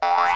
Bye.